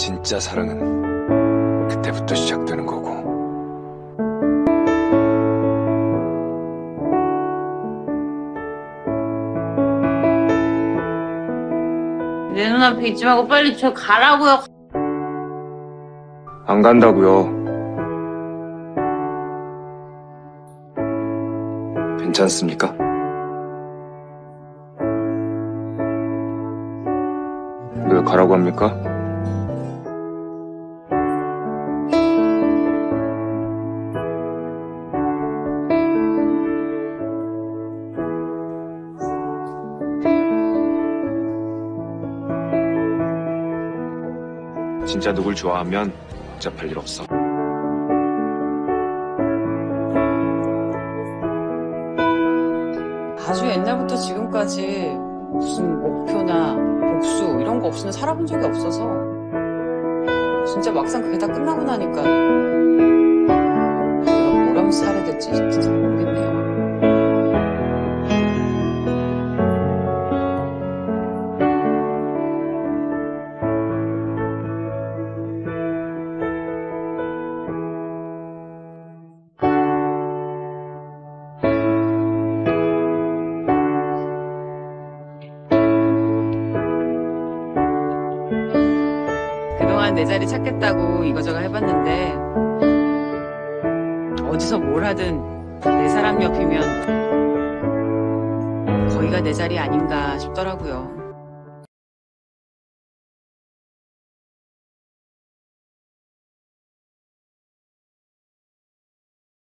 진짜 사랑은 그때부터 시작되는 거고. 내 눈앞에 있지 말고 빨리 저 가라고요. 안 간다고요. 괜찮습니까? 왜 가라고 합니까? 진짜 누굴 좋아하면 복잡할 일 없어. 아주 옛날부터 지금까지 무슨 목표나 복수 이런 거 없이는 살아본 적이 없어서 진짜 막상 그게 다 끝나고 나니까 그동안 내 자리 찾겠다고 이거저거 해봤는데 어디서 뭘 하든 내 사람 옆이면 거기가 내 자리 아닌가 싶더라고요.